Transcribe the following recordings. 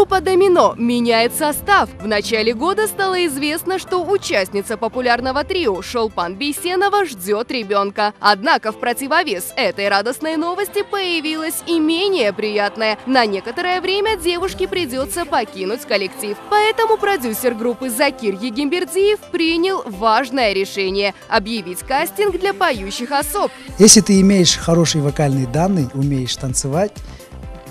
Группа «Домино» меняет состав. В начале года стало известно, что участница популярного трио Шолпан Бейсенова ждет ребенка. Однако в противовес этой радостной новости появилась и менее приятная. На некоторое время девушке придется покинуть коллектив. Поэтому продюсер группы Закир Егимбердиев принял важное решение – объявить кастинг для поющих особ. Если ты имеешь хорошие вокальные данные, умеешь танцевать,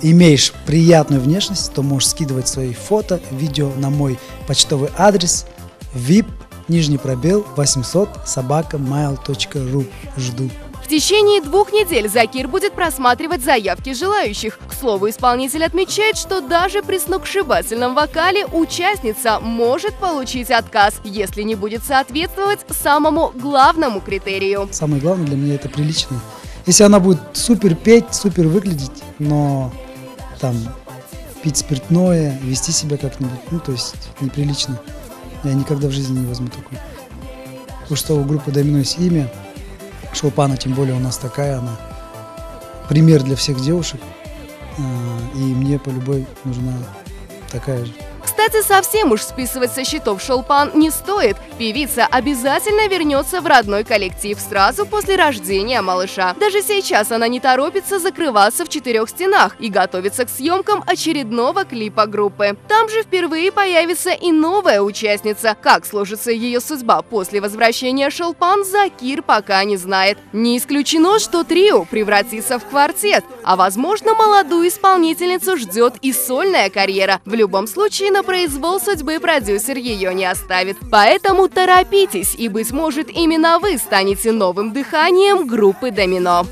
имеешь приятную внешность, то можешь скидывать свои фото, видео на мой почтовый адрес vip, нижний пробел, 800 собака mail.ru. Жду. В течение двух недель Закир будет просматривать заявки желающих. К слову, исполнитель отмечает, что даже при сногсшибательном вокале участница может получить отказ, если не будет соответствовать самому главному критерию. Самое главное для меня это прилично. Если она будет супер петь, супер выглядеть, но там пить спиртное, вести себя как-нибудь, ну, то есть неприлично. Я никогда в жизни не возьму такое. Потому что у группы Домино есть имя, Шелпана, тем более у нас такая, она пример для всех девушек, а, и мне по любой нужна такая же. Кстати, совсем уж списывать со счетов Шолпан не стоит. Певица обязательно вернется в родной коллектив сразу после рождения малыша. Даже сейчас она не торопится закрываться в четырех стенах и готовится к съемкам очередного клипа группы. Там же впервые появится и новая участница. Как сложится ее судьба после возвращения Шолпан, Закир пока не знает. Не исключено, что трио превратится в квартет, а возможно молодую исполнительницу ждет и сольная карьера. В любом случае на произвол судьбы продюсер ее не оставит. Поэтому торопитесь, и, быть может, именно вы станете новым дыханием группы «Домино».